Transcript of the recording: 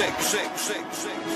six, six, six, six.